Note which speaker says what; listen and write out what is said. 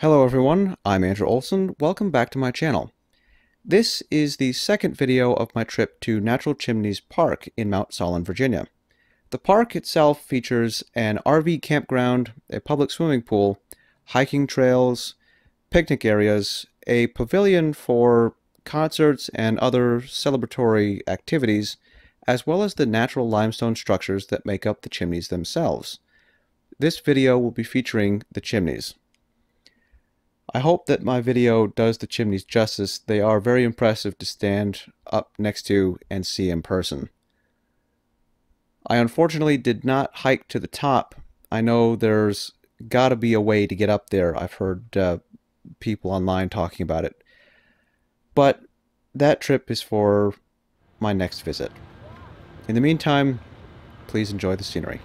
Speaker 1: Hello everyone, I'm Andrew Olson. Welcome back to my channel. This is the second video of my trip to Natural Chimneys Park in Mount Solon, Virginia. The park itself features an RV campground, a public swimming pool, hiking trails, picnic areas, a pavilion for concerts and other celebratory activities, as well as the natural limestone structures that make up the chimneys themselves. This video will be featuring the chimneys. I hope that my video does the chimneys justice. They are very impressive to stand up next to and see in person. I unfortunately did not hike to the top. I know there's got to be a way to get up there. I've heard uh, people online talking about it. But that trip is for my next visit. In the meantime, please enjoy the scenery.